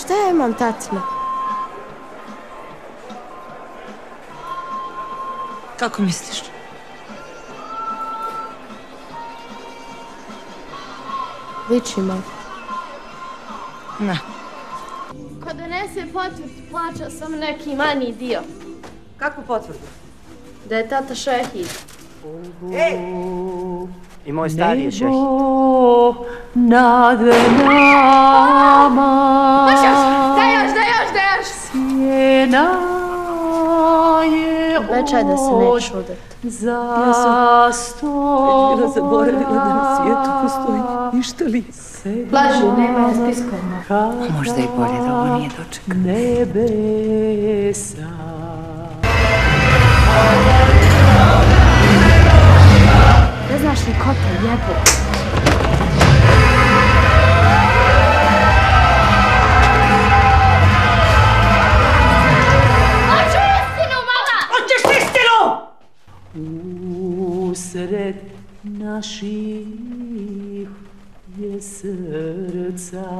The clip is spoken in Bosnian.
šta ja imam tatina? Kako misliš? Liči malo. Ne. Ko donese potvrdu, plaća sam neki manji dio. Kakvu potvrdu? Da je tata šehid. Ej! I moj stari je šehid. Nebo nad nama Da još, da još, da još! sjena je Obećaj da se nećeš udati. zastoja. Bila zaboravila da na svijetu postoji ništa li. Laži, nema ja spiskovima. Možda i bolje da ovo nije doček. Nebesa Ne znaš ni ko te jebo. Sred naših je srca.